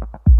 you